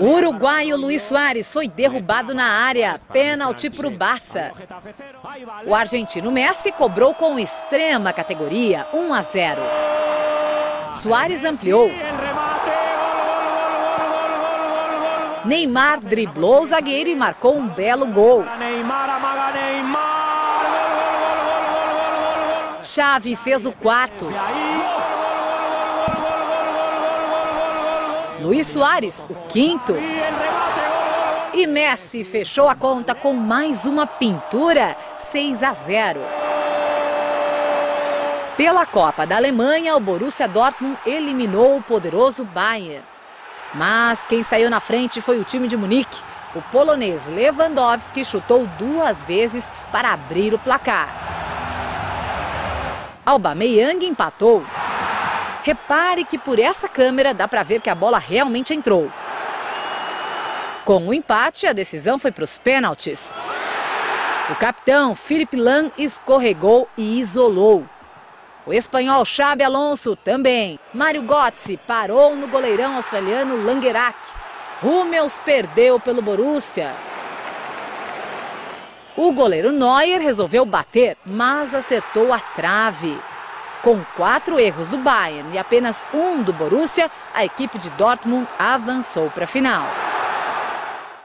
O uruguaio Luiz Soares foi derrubado na área. Pênalti para o Barça. O argentino Messi cobrou com extrema categoria 1 a 0. Soares ampliou. Neymar driblou o zagueiro e marcou um belo gol. Xavi fez o quarto. Luiz Soares, o quinto. E Messi fechou a conta com mais uma pintura, 6 a 0. Pela Copa da Alemanha, o Borussia Dortmund eliminou o poderoso Bayern. Mas quem saiu na frente foi o time de Munique. O polonês Lewandowski chutou duas vezes para abrir o placar. Aubameyang empatou. Repare que por essa câmera dá para ver que a bola realmente entrou. Com o empate, a decisão foi para os pênaltis. O capitão Felipe Lam escorregou e isolou. O espanhol Xabi Alonso também. Mário Götze parou no goleirão australiano Langerak. Hummels perdeu pelo Borussia. O goleiro Neuer resolveu bater, mas acertou a trave. Com quatro erros do Bayern e apenas um do Borussia, a equipe de Dortmund avançou para a final.